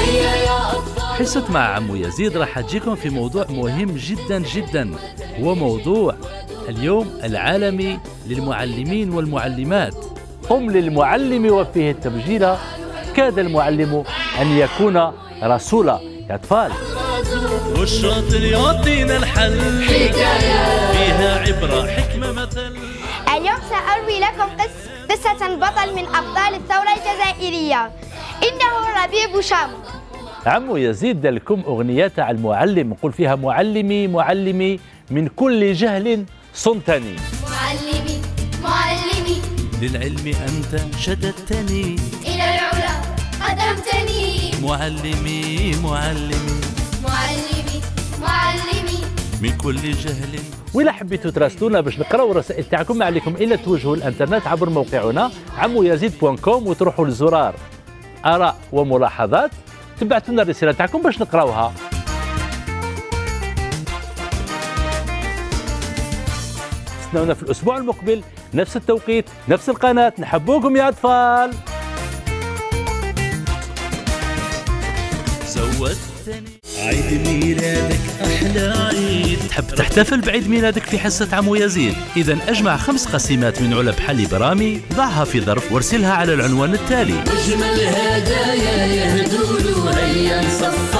هيا يا أطفال حصة مع عمو يزيد راح تجيكم في موضوع مهم جدا جدا هو موضوع اليوم العالمي للمعلمين والمعلمات. قم للمعلم وفيه التبجيل كاد المعلم أن يكون رسولا. يا أطفال. والشاطر يعطينا الحل. حكاية فيها عبرة حكمة مثل. اليوم سأروي لكم قص قصة بطل من أبطال الثورة الجزائرية. إنه ربيع شام عمو يزيد لكم أغنية تاع المعلم نقول فيها معلمي معلمي من كل جهل صنتني. معلمي معلمي. للعلم أنت شددتني. إلى العلا قدمتني. معلمي معلمي. معلمي معلمي. من كل جهل. وإلا حبيتوا تراسلونا باش نقراو الرسائل تاعكم ما عليكم إلا توجهوا الإنترنت عبر موقعنا عمو يزيد بوان كوم وتروحوا لزرار. آراء وملاحظات. تبعتوا لنا الرسالة تاعكم باش نقراوها. استنونا في الأسبوع المقبل. نفس التوقيت نفس القناة. نحبوكم يا أطفال. زودتني عيد عيد تحب تحتفل بعيد ميلادك في حصة عمو يزيد؟ إذا أجمع خمس قسيمات من علب حلي برامي ضعها في ظرف وارسلها على العنوان التالي. أجمل هدايا يهدولو هيا نصفى